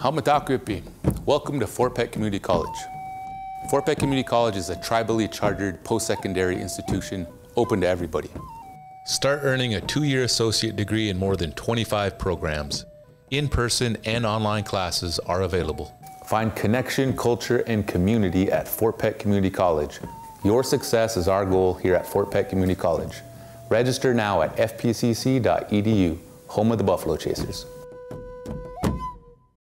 Hamadakripi. Welcome to Fort Peck Community College. Fort Peck Community College is a tribally chartered post-secondary institution open to everybody. Start earning a two-year associate degree in more than 25 programs. In-person and online classes are available. Find connection, culture, and community at Fort Peck Community College. Your success is our goal here at Fort Peck Community College. Register now at fpcc.edu, home of the Buffalo Chasers.